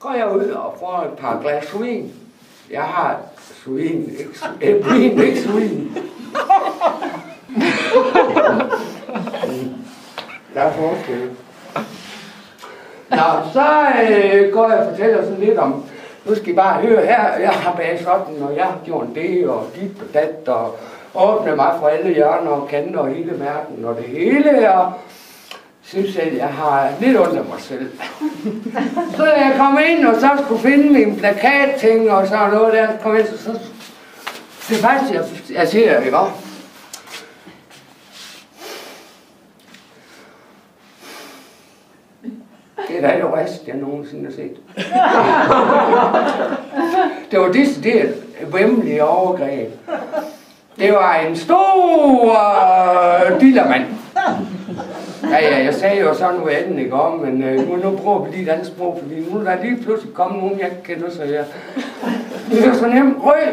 går jeg ud og får et par glas vin. Jeg har svin, ikke svin, vin, ikke svin. Der er forskel. Nå, så øh, går jeg og fortæller sådan lidt om, nu skal I bare høre her, jeg har baget sådan, og jeg har gjort det, og dit og dat, og åbnet mig for alle hjørner og kanter og hele verden, og det hele, og synes jeg, jeg har lidt under mig selv. så jeg kom ind, og så skulle finde min plakatting, og så noget der, kom ind, så, så det er faktisk, jeg, jeg siger, ikke også? Det er da det rest, jeg nogensinde har set. det var decideret vemmelige overgreb. Det var en stor uh, dillermand. Ja, ja, jeg sagde jo sådan noget andet, ikke om, men øh, nu, nu prøver vi lige et andet sprog, fordi nu er der lige pludselig kommet nogen, jeg ikke kender, så jeg... Det er så nemt røg!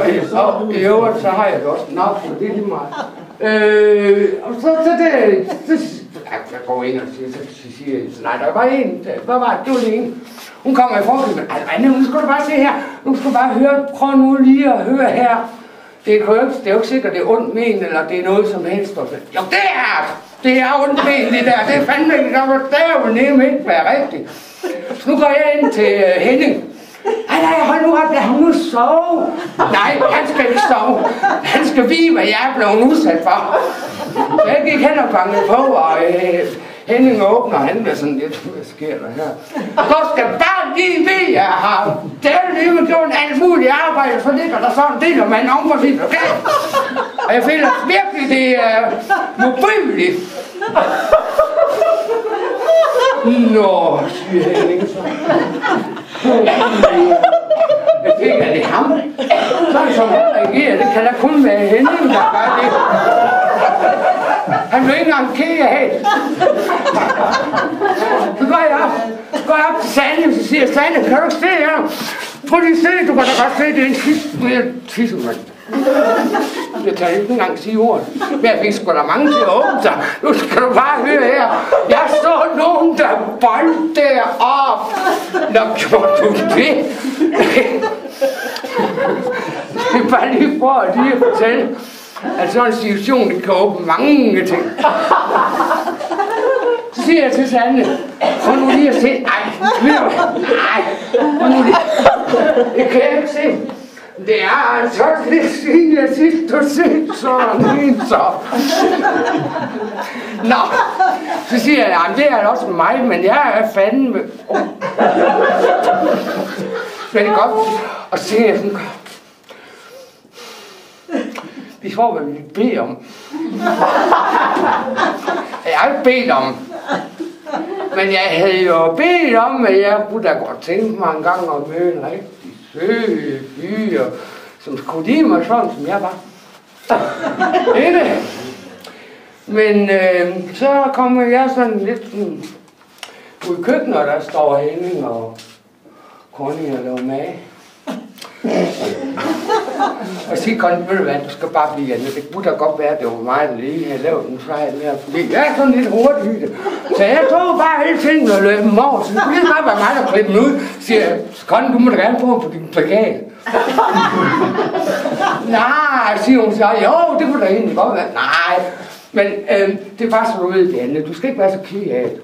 Og jeg, så, i øvrigt, så har jeg det også nok, så det er lige meget. Øh, og så, så det, så, jeg går ind og siger, så, så siger jeg, nej, der var en, der, hvad var det, det var det ene. Hun kommer i forkøbet, men altså, nu skal du bare se her, nu skal du bare høre, prøv nu lige at høre her. Det er, jo ikke, det er jo ikke sikkert, det er ondt men, eller det er noget som helst. Og så, jo, det er det er ondt men, det der, det er fandme ikke, der var der jo nemme ikke være rigtigt. Så nu går jeg ind til uh, Henning. Ej, nej, hold nu op, lad ham nu sove. Nej, han skal ikke sove. Han skal vide, hvad jeg er blevet udsat for. Så jeg gik hen og bankede på, og øh, Henning åbner, han bliver sådan lidt, hvad sker der her? Du skal bare lige vide, jeg har delt gjort alt muligt arbejde, så ligger der sådan en del af manden om for sin lokal. Og jeg føler virkelig, det er uh, mobiligt. Nå, siger Henning så. Jeg tænker, det er ham? Sådan som han reagerer, det kan da kun være Henning, der gør det. Han blev ikke engang ked af Så går jeg op, går jeg op til Sande, så siger jeg, Sande, kan du ikke se her? Prøv lige at se, du kan da godt se, det er en tisse, tissemand. Jeg kan ikke engang sige ordet. Men jeg fik sgu da mange til at åbne sig. Nu skal du bare høre her. Jeg så nogen, der boldte op. Nå, gjorde du det? Det er bare lige for at lige fortælle, at sådan en situation, det kan åbne mange ting. Så siger jeg til Sande, prøv nu lige at se. Ej, nej, prøv nu lige. Det kan jeg ikke se. Det er altså lidt siden jeg sidst har set sådan en så. Nå, så siger jeg, jamen det er også mig, men jeg er fandme... Oh. Men det er godt, og så siger jeg sådan, vi får, hvad vi beder om. Jeg har ikke bedt om. Men jeg havde jo bedt om, at jeg kunne da godt tænke mig en gang at møde en rigtig byer, som skulle lide mig sådan, som jeg var. Det er det. Men øh, så kommer jeg sådan lidt sådan, ud i køkkenet, der står Henning og Conny og laver mad. og sige, kom ved du hvad, du skal bare blive andet. Det kunne da godt være, at det var mig, der lige havde lavet den fejl der, fordi jeg er sådan lidt hurtigt. Så jeg tog bare hele tingene og løb dem over, så det kunne bare være mig, der klippede dem ud. Så siger jeg, Connie, du må da gerne få på din plakat. Nej, siger hun så, jo, det kunne da egentlig godt være. Nej, men øh, det er bare så du ved det andet. Du skal ikke være så ked af det.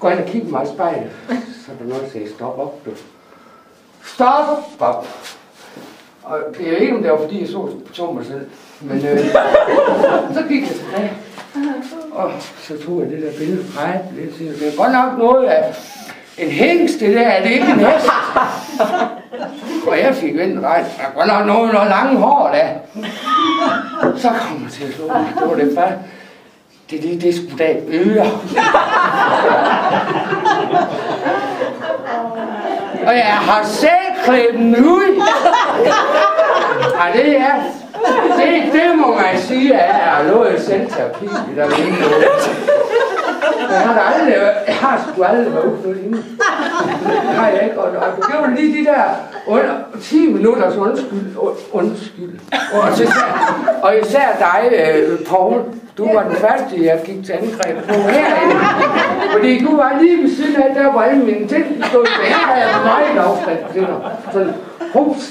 Gå ind og kig mig i spejlet. Så er der noget, der siger, stop op, du. Stop op. Og det er ikke, om det var, fordi jeg så, så mig selv. Men øh, så gik jeg tilbage. Og så tog jeg det der billede fra det, siger, det er godt nok noget af en hængst, det der, er det ikke en hest? og jeg fik vendt ret. Der er godt nok noget, noget lange hår der. Så kom jeg til at slå mig. Det var det bare. Det, det, det skulle da øre. Og jeg har selv klædt den ud. Ja, det er, det, det må man sige, at jeg har noget selvterapi, der er noget. Jeg har da aldrig, har sgu aldrig været ude Det har jeg ikke. Og, og du var lige de der under, 10 minutters undskyld. undskyld. Og, især, og især dig, øh, Poul, Du var den første, jeg gik til angreb på herinde. Fordi du var lige ved siden af, der var alle mine ting. Så her havde jeg meget afstand til dig. Sådan,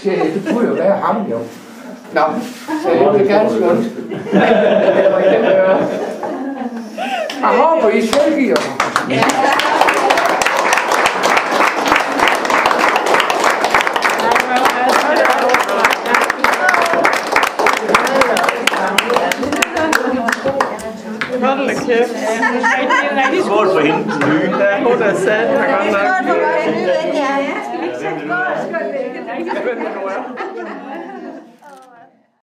ja, det kunne jo være ham jo. Nå, så jeg vil gerne sige undskyld. Jeg håber, I selv giver mig. Hold da kæft. Skål for hende, den nye. Ja, hun er sat mig godt nok. Skål for mig,